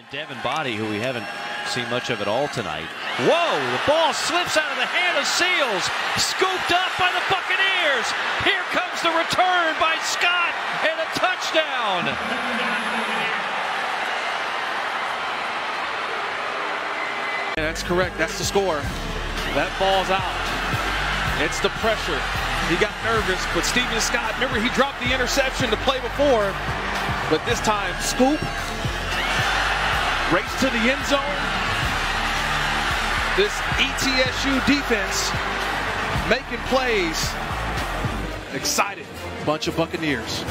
And Devin Boddie, who we haven't seen much of at all tonight. Whoa, the ball slips out of the hand of Seals. Scooped up by the Buccaneers. Here comes the return by Scott and a touchdown. Yeah, that's correct. That's the score. That ball's out. It's the pressure. He got nervous, but Steven Scott, remember he dropped the interception to play before, but this time, scoop, race to the end zone. This ETSU defense making plays. Excited bunch of Buccaneers.